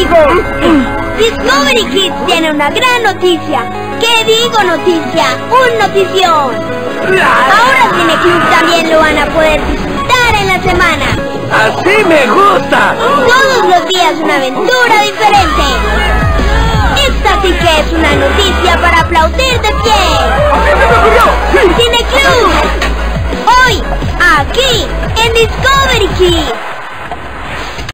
amigos! Discovery Kids tiene una gran noticia. ¿Qué digo noticia? ¡Un notición! Ahora Cine Club también lo van a poder disfrutar en la semana. ¡Así me gusta! Todos los días una aventura diferente. Esta sí que es una noticia para aplaudir de pie. Cine Club. Hoy, aquí, en Discovery Kids.